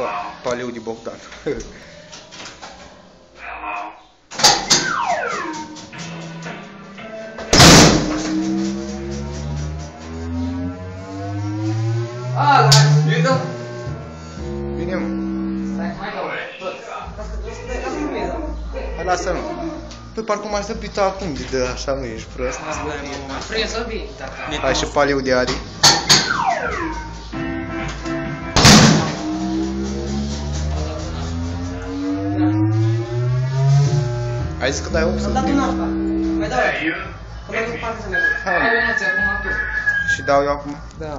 Pa- Paliu de Bogdan. A, la Lidl? Bine, mă. Stai, mai dau. Tot. Hai, lasă-mă. Păi parcă mai să pita acum de dă așa, nu ești prost. Am prins-o bine, dacă... Hai și paliu de Adi. Ai zis că dai 800 Am dat de un alfa. Mai dau. Am dat un parcă să merg. Hai, Hai, Ionuț, acum tu. și dau eu acum. Da.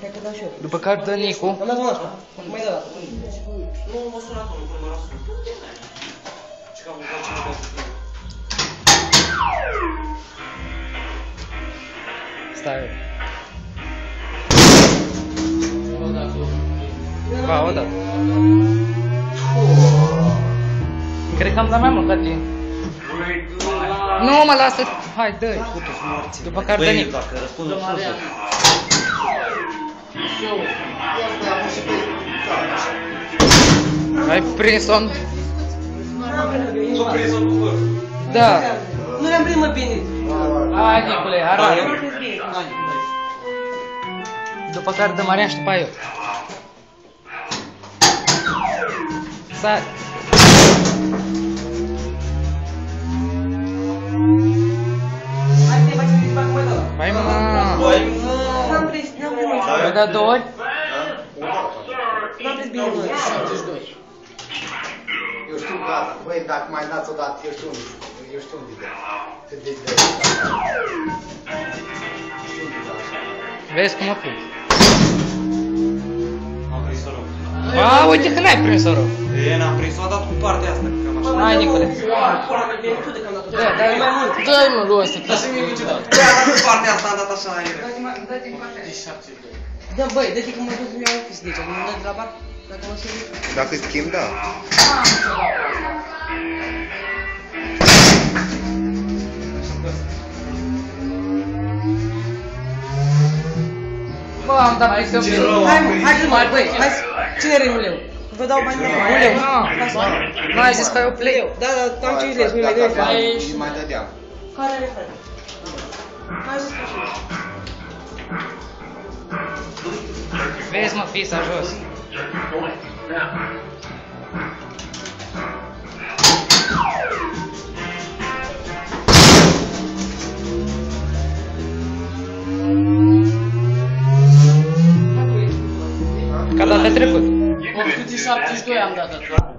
Hai că dau și eu. După care dă Nicu. Am dat un alfa. Mai dau dată. Nu mă sunat unul până mă las tu. Și că am văzut cineva cu tine. Stai. Ba, o dată. Cred că am dat mai mult ca tine. Nu, mă, lasă. Hai, dă După care dă Băi, Nicu. dacă răspund sus. Ai prins-o? Nu prins-o cu vârf. Da. Nu le-am prins mă bine. Hai, Nicule, arată. Nu am prins bine. După care dă Marian și după eu. Sar. Prins mă. Ai dat două ori? N-am prins bine mă. Eu știu gata. Băi, dacă mai dați odată, eu știu unde. Eu știu unde de. Cât de de. Știu unde de așa. Vezi cum o prins. am prins-o rău. A, uite că n-ai prins-o rău. E, n-am prins-o, a dat cu partea asta, cam așa. Hai, Nicule. Pula mea, bine tu de că am dat-o. Da, da, mai mult. Dă-i mă lui ăsta. Dar și mie niciodată. Da, a dat cu partea asta, a dat așa aer. Da, băi, dă-te că mă duc să-mi iau chestii de aici. Nu dă la bar? Dacă mă să Dacă schimb, da. Bă, am dat peste Ce rău Hai am mă, prins. hai să mai, băi, hai să... Cine are un leu? Vă dau bani de un leu. Lasă. Nu ai zis că ai o play Leu. Da, da, am 5 lei, mi-l Dacă dai. aveam, Hai. îi mai dădeam. Care are frate? Hai să spun. Vezi mă, fisa jos. Ca data trecută. 872 am dat atunci.